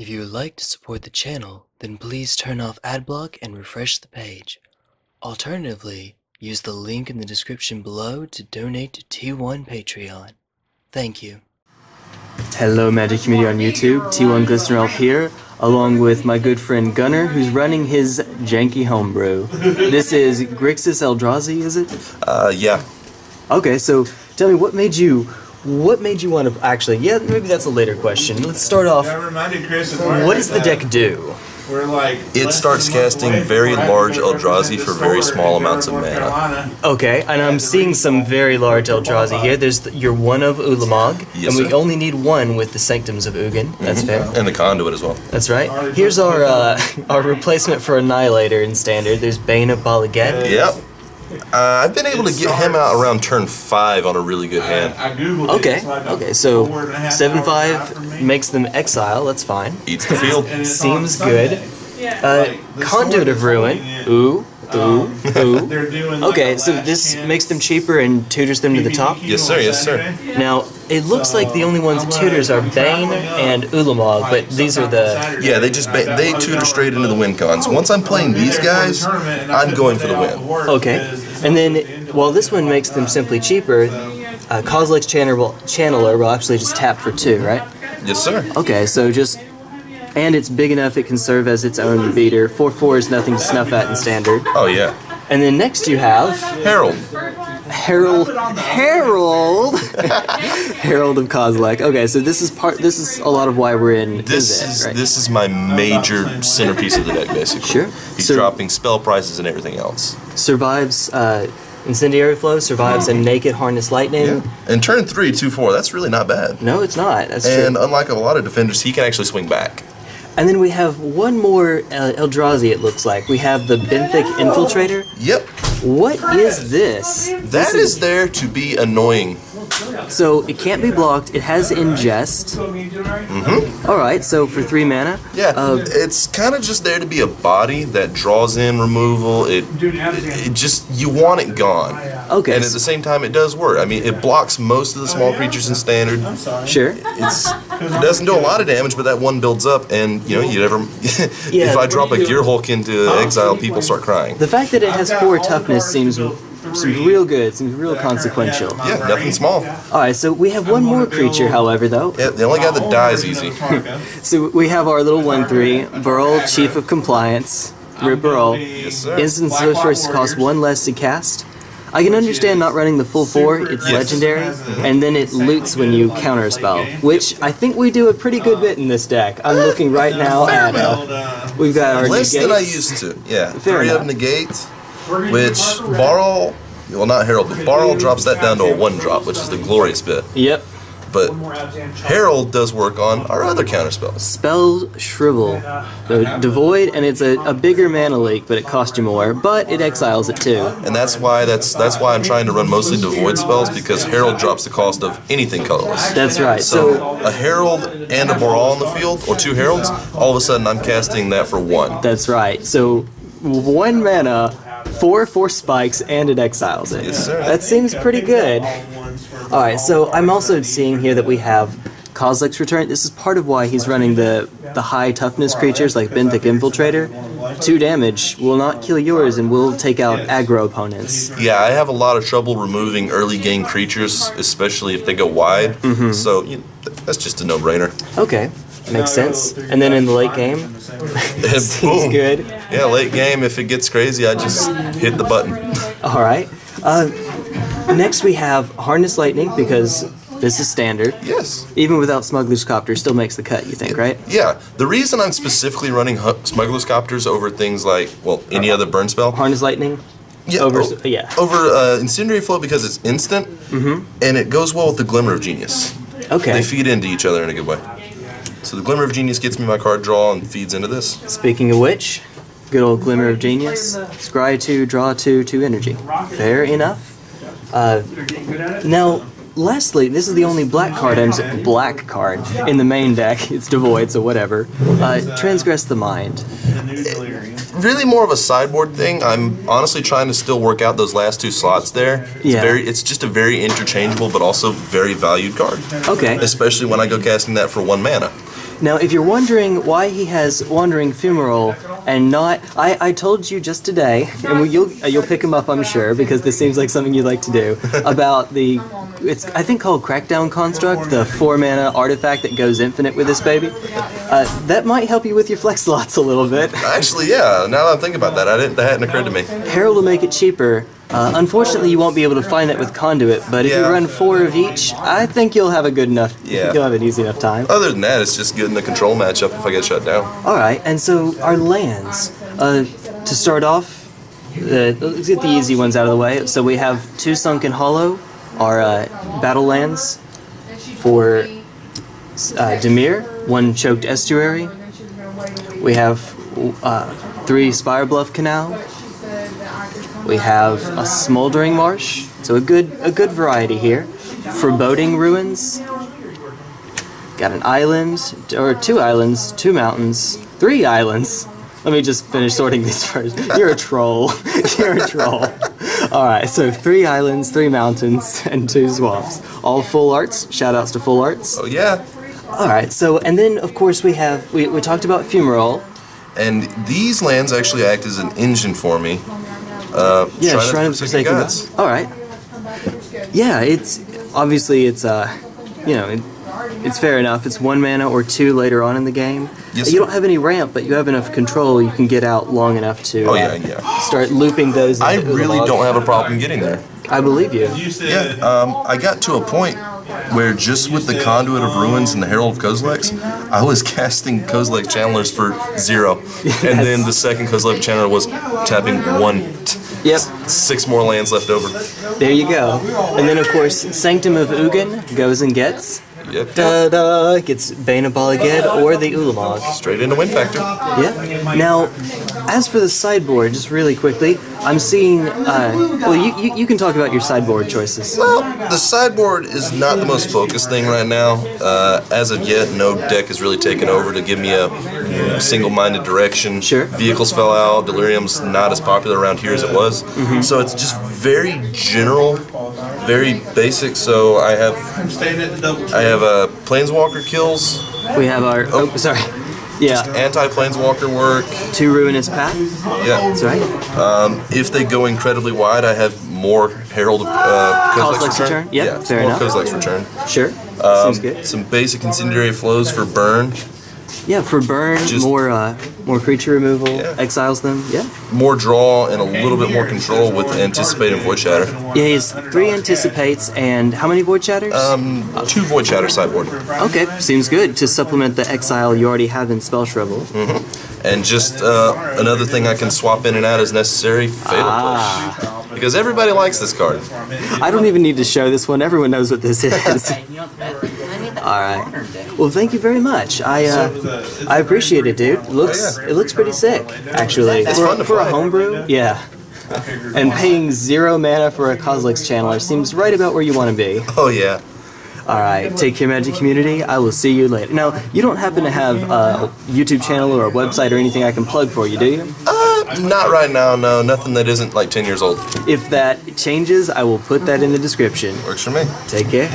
If you would like to support the channel, then please turn off adblock and refresh the page. Alternatively, use the link in the description below to donate to T1 Patreon. Thank you. Hello, Magic Community on YouTube. T1 Glistener Elf here, along with my good friend Gunner, who's running his janky homebrew. This is Grixis Eldrazi, is it? Uh, yeah. Okay, so tell me what made you what made you want to actually? Yeah, maybe that's a later question. Let's start off. Yeah, I reminded Chris. of What does the deck do? We're like. It starts than a month casting very large we're Eldrazi for very small amounts of mana. Okay, and I'm seeing some very large Eldrazi here. There's the, your one of Ulamog, Yes, and we sir. only need one with the Sanctums of Ugin. That's fair. And the conduit as well. That's right. Here's our uh, our replacement for Annihilator in Standard. There's Bane of Bala Ged. Yep. Uh, I've been able to get him out around turn five on a really good hand. I googled. Okay, It's like a okay, so seven five makes them exile. That's fine. Eats the field. And it's on Seems good. Sunday. Uh, Like, the Conduit of Ruin. Ooh, ooh, ooh. They're doing like Okay, a so last this chance makes them cheaper and tutors them to the top. Yes, sir, yes, sir. Saturday. Now, it looks like the only ones it tutors are Bane and Ulamog, but these are the. Yeah, they just ba- they tutor straight into the win cons. Once I'm playing these guys, I'm going for the win. Okay. And then, while this one makes them simply cheaper, uh, Kozilek's Channeler, Channeler will actually just tap for two, right? Yes, sir. Okay, so just. And it's big enough it can serve as its own beater. 4 4 is nothing to snuff at in standard. Oh yeah. And then next you have Herald. Herald Herald Herald of Kozilek. Okay, so this is part this is a lot of why we're in This Izet, is right? this is my major centerpiece of the deck, basically. Sure. He's So- dropping spell prices and everything else. survives uh, incendiary flow, survives a naked harness lightning. Yeah. And turn three, two, four. That's really not bad. No, it's not. That's And true. unlike a lot of defenders, he can actually swing back. And then we have one more uh, Eldrazi. It looks like we have the Benthic Infiltrator. Yep. What is this? That is there to be annoying. So it can't be blocked. It has ingest. Mm-hmm. All right. So for three mana. Yeah, Uh, it's kind of just there to be a body that draws in removal. It, it just you want it gone. Okay. And at the same time, it does work. I mean, it blocks most of the small creatures in standard. sure. It's it doesn't do a lot of damage, but that one builds up, and you know you never. Yeah. if I drop a Gearhulk into exile, people start crying. The fact that it has four toughness seems seems real good. Seems real consequential. Yeah, nothing small. All right. So we have one more creature, however, though. Yeah, the only guy that dies easy. So we have our little one three Baral, Chief of Compliance. Rip Baral. Yes, sir. Instant sorceress costs one less to cast. I can understand not running the full four, it's Yes. legendary, and then it loots when you counter a spell, which I think we do a pretty good bit in this deck. I'm looking right now at, uh, we've got our Less than I used to. Yeah, Fair three enough. of negate, which Baral. Well, not Herald, but Baral drops that down to a one drop, which is the glorious bit. Yep. But Herald does work on our other counter spells. Spell Shrivel. So devoid, and it's a, a bigger mana leak, but it costs you more, but it exiles it too. And that's why that's that's why I'm trying to run mostly devoid spells because Herald drops the cost of anything colorless. That's right. So, So a Herald and a Baral on the field, or two Heralds, all of a sudden I'm casting that for one. that's right. So one mana, four four spikes, and it exiles it. Yes, sir. That seems pretty good. All right, so I'm also seeing here that we have Kozilek's return. This is part of why he's running the the high toughness creatures like Benthic Infiltrator. Two damage will not kill yours and will take out aggro opponents. Yeah, I have a lot of trouble removing early game creatures, especially if they go wide. Mm-hmm. So you know, that's just a no-brainer. Okay, makes sense. And then in the late game, And seems boom. good. Yeah, late game. If it gets crazy, I just hit the button. All right. Uh, next we have Harness Lightning because this is standard. Yes. Even without Smuggler's Copter, still makes the cut. You think, right? Yeah, the reason I'm specifically running hu- Smuggler's Copters over things like, well, any other burn spell. Harness Lightning. Yeah, over- o- yeah. Over uh, Incendiary Flow because it's instant, and it goes well with the Glimmer of Genius. Okay. They feed into each other in a good way. So the Glimmer of Genius gets me my card draw and feeds into this. Speaking of which, good old Glimmer of Genius. Scry two, draw two, two energy. Fair enough. Uh, now, lastly, this is the only black card I'm black card in the main deck. It's devoid, so whatever. Uh, transgress the mind. Really more of a sideboard thing. I'm honestly trying to still work out those last two slots there. It's Yeah. very it's just a very interchangeable but also very valued card. Okay. Especially when I go casting that for one mana. Now, if you're wondering why he has Wandering Fumarole and not, I, I told you just today, and we, you'll you'll pick him up, I'm sure, because this seems like something you'd like to do. About the, it's I think called Crackdown Construct, the four mana artifact that goes infinite with this baby. Uh, that might help you with your flex slots a little bit. Actually, yeah. Now that I'm thinking about that, I didn't. That hadn't occurred to me. Herald will make it cheaper. Uh, unfortunately, you won't be able to find that with Conduit, but if you run four of each, I think you'll have a good enough. Yeah. You'll have an easy enough time. Other than that, it's just getting the control matchup if I get shut down. All right, and so our lands. Uh, to start off, uh, let's get the easy ones out of the way. So we have two Sunken Hollow, our uh, battle lands for uh, Dimir, one Choked Estuary. We have uh, three Spirebluff Canal. We have a Smoldering Marsh, so a good a good variety here. Foreboding Ruins, Got an island, or two islands, two mountains, three islands. Let me just finish sorting these first. You're a troll. You're a troll. All right, so three islands, three mountains, and two swamps. All full arts. Shout outs to full arts. Oh yeah. All right, so and then of course we have we, we talked about fumarole. And these lands actually act as an engine for me. Uh, Yeah, Shrine Shrine of of the Forsaken Gods. Gods. All right. Yeah, it's obviously it's uh, you know, it, it's fair enough. It's one mana or two later on in the game. Yes, you sir. don't have any ramp, but you have enough control. You can get out long enough to Oh, uh, yeah, yeah. start looping those. I really Ulamog. don't have a problem getting there. I believe you. You Yeah, um, I got to a point where just with the Conduit of Ruins and the Herald of Kozilek's, I was casting Kozilek Channelers for zero. And then the second Kozilek Channeler was tapping one. Yep. Six more lands left over. There you go. And then of course Sanctum of Ugin goes and gets Yep. da da gets Bane of Bala Ged or the Ulamog. Straight into Win Factor. Yeah. Now, as for the sideboard, just really quickly, I'm seeing. Uh, well, you, you you can talk about your sideboard choices. Well, the sideboard is not the most focused thing right now. Uh, as of yet, no deck has really taken over to give me a single-minded direction. Sure. Vehicles fell out. Delirium's not as popular around here as it was. Mm-hmm. So it's just very general, very basic. So I have I'm staying at the double. I have uh, Planeswalker kills, We have our. Oh, sorry. Yeah, anti-Planeswalker work. two ruinous path. Yeah. That's right. If they go incredibly wide, I have more Herald of uh, Kozilek's Kozilek's Return? Yep, yeah, fair more enough. Kozilek's Return. Sure. Um, Seems good. Some basic incendiary flows for burn. Yeah, for burn, just- more uh, more creature removal, Yeah. exiles them. Yeah. more draw and a little bit more control with anticipating void shatter. Yeah, he has three anticipates and how many void shatters? Um, two void shatter sideboard, okay, seems good to supplement the exile you already have in Spell Shrivel. and just uh, another thing I can swap in and out as necessary. Fatal Ah. push, because everybody likes this card. I don't even need to show this one. Everyone knows what this is. All right. Well, thank you very much. I uh, I appreciate it, dude. It looks it looks pretty sick, actually. It's for, for a homebrew, yeah. And paying zero mana for a Kozilek's Channeler seems right about where you want to be. Oh yeah. All right, take care, Magic Community. I will see you later. Now, you don't happen to have a YouTube channel or a website or anything I can plug for you, do you? Uh, not right now. No, nothing that isn't like ten years old. If that changes, I will put that in the description. Works for me. Take care.